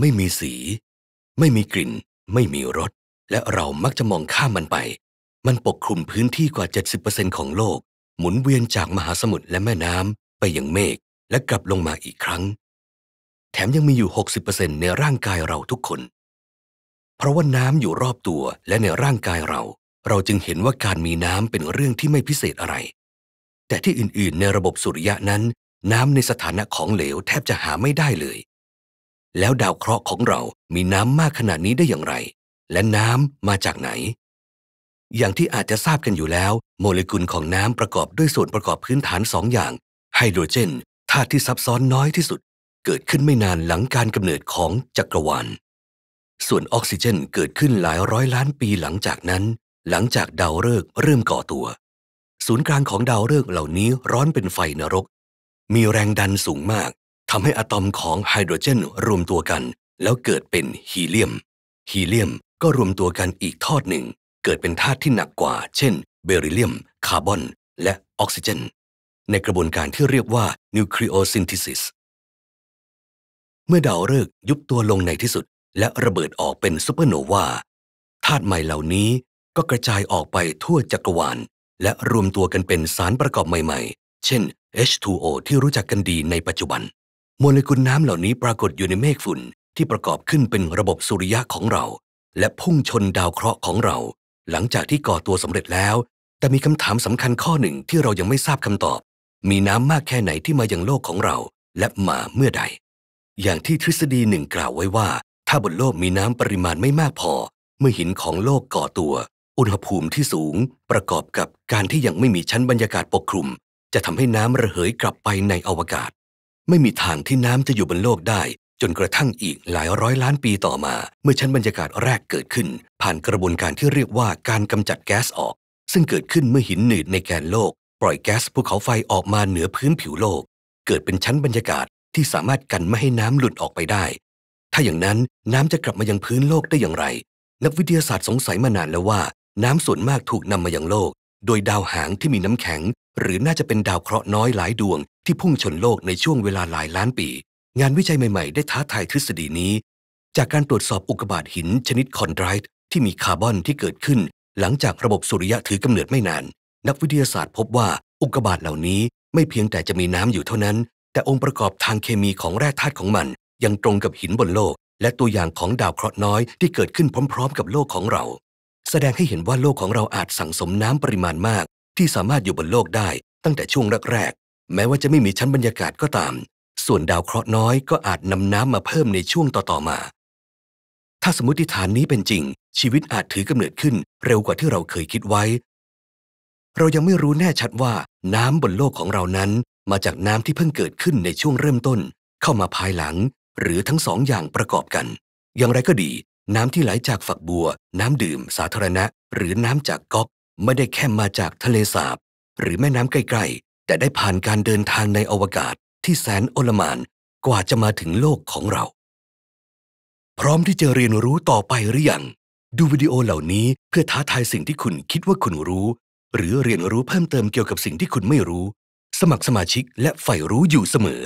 ไม่มีสี ไม่มีกลิ่น ไม่มีรส และเรามักจะมองข้ามมันไป มันปกคลุมพื้นที่กว่า 70%ของโลก หมุนเวียนจากมหาสมุทรและแม่น้ำไปยังเมฆและกลับลงมาอีกครั้ง แถมยังมีอยู่ 60%ในร่างกายเราทุกคน เพราะว่าน้ำอยู่รอบตัวและในร่างกายเรา เราจึงเห็นว่าการมีน้ำเป็นเรื่องที่ไม่พิเศษอะไร แต่ที่อื่นๆ ในระบบสุริยะนั้น น้ำในสถานะของเหลวแทบจะหาไม่ได้เลย แล้วดาวเคราะห์ของเรามีน้ำมากขนาดนี้ได้อย่างไร และน้ำมาจากไหน อย่างที่อาจจะทราบกันอยู่แล้ว โมเลกุลของน้ำประกอบด้วยส่วนประกอบพื้นฐานสองอย่าง ไฮโดรเจนธาตุที่ซับซ้อนน้อยที่สุด เกิดขึ้นไม่นานหลังการกำเนิดของจักรวาล ส่วนออกซิเจนเกิดขึ้นหลายร้อยล้านปีหลังจากนั้น หลังจากดาวฤกษ์เริ่มก่อตัว ศูนย์กลางของดาวฤกษ์เหล่านี้ร้อนเป็นไฟนรก มีแรงดันสูงมาก ทำให้อะตอมของไฮโดรเจนรวมตัวกัน แล้วเกิดเป็นฮีเลียม ฮีเลียมก็รวมตัวกันอีกทอดหนึ่ง เกิดเป็นธาตุที่หนักกว่า เช่น เบริเลียม คาร์บอน และออกซิเจน ในกระบวนการที่เรียกว่า nucleosynthesis เมื่อดาวฤกษ์ยุบตัวลงในที่สุด และระเบิดออกเป็นซูเปอร์โนวาธาตุใหม่เหล่านี้ก็กระจายออกไปทั่วจักรวาล และรวมตัวกันเป็นสารประกอบใหม่ ๆ เช่น H2O ที่รู้จักกันดีในปัจจุบัน โมเลกุลน้ำเหล่านี้ปรากฏอยู่ในเมฆฝุ่นที่ประกอบขึ้นเป็นระบบสุริยะของเรา และพุ่งชนดาวเคราะห์ของเรา หลังจากที่ก่อตัวสำเร็จแล้ว แต่มีคำถามสำคัญข้อหนึ่งที่เรายังไม่ทราบคำตอบ มีน้ำมากแค่ไหนที่มายังโลกของเรา และมาเมื่อใด อย่างที่ทฤษฎีหนึ่งกล่าวไว้ว่า ถ้าบนโลกมีน้ำปริมาณไม่มากพอ เมื่อหินของโลกก่อตัว อุณหภูมิที่สูง ประกอบกับการที่ยังไม่มีชั้นบรรยากาศปกคลุม จะทำให้น้ำระเหยกลับไปในอวกาศ ไม่มีทางที่น้ำจะอยู่บนโลกได้ จนกระทั่งอีกหลายร้อยล้านปีต่อมา เมื่อชั้นบรรยากาศแรกเกิดขึ้น ผ่านกระบวนการที่เรียกว่าการกำจัดแก๊สออก ซึ่งเกิดขึ้นเมื่อหินหนืดในแกนโลก ปล่อยแก๊สภูเขาไฟออกมาเหนือพื้นผิวโลก เกิดเป็นชั้นบรรยากาศที่สามารถกันไม่ให้น้ำหลุดออกไปได้ ถ้าอย่างนั้นน้ำจะกลับมายังพื้นโลกได้อย่างไร นักวิทยาศาสตร์สงสัยมานานแล้วว่าน้ำส่วนมากถูกนำมายังโลก โดยดาวหางที่มีน้ำแข็ง หรือน่าจะเป็นดาวเคราะห์น้อยหลายดวง ที่พุ่งชนโลกในช่วงเวลาหลายล้านปี งานวิจัยใหม่ๆ ได้ท้าทายทฤษฎีนี้ จากการตรวจสอบอุกกาบาตหินชนิดคอนไดรต์ที่มีคาร์บอนที่เกิดขึ้น หลังจากระบบสุริยะถือกำเนิดไม่นาน นักวิทยาศาสตร์พบว่าอุกกาบาตเหล่านี้ไม่เพียงแต่จะมีน้ำอยู่เท่านั้น แต่องค์ประกอบทางเคมีของแร่ธาตุของมัน ยังตรงกับหินบนโลก และตัวอย่างของดาวเคราะห์น้อยที่เกิดขึ้นพร้อม ๆ กับโลกของเรา แสดงให้เห็นว่าโลกของเราอาจสั่งสมน้ำปริมาณมาก ที่สามารถอยู่บนโลกได้ตั้งแต่ช่วงแรกๆแม้ว่าจะไม่มีชั้นบรรยากาศก็ตาม ส่วนดาวเคราะห์น้อยก็อาจนำน้ำมาเพิ่มในช่วงต่อๆมา ถ้าสมมติฐานนี้เป็นจริง ชีวิตอาจถือกำเนิดขึ้นเร็วกว่าที่เราเคยคิดไว้ เรายังไม่รู้แน่ชัดว่าน้ำบนโลกของเรานั้น มาจากน้ำที่เพิ่งเกิดขึ้นในช่วงเริ่มต้น เข้ามาภายหลัง หรือทั้งสองอย่างประกอบกัน อย่างไรก็ดี น้ำที่ไหลจากฝักบัว น้ำดื่มสาธารณะ หรือน้ำจากก๊อก ไม่ได้แค่มาจากทะเลสาบ หรือแม่น้ำใกล้ๆ แต่ได้ผ่านการเดินทางในอวกาศที่แสนโอลมานกว่าจะมาถึงโลกของเรา พร้อมที่จะเรียนรู้ต่อไปหรือยัง ดูวิดีโอเหล่านี้เพื่อท้าทายสิ่งที่คุณคิดว่าคุณรู้ หรือเรียนรู้เพิ่มเติมเกี่ยวกับสิ่งที่คุณไม่รู้ สมัครสมาชิกและใฝ่รู้อยู่เสมอ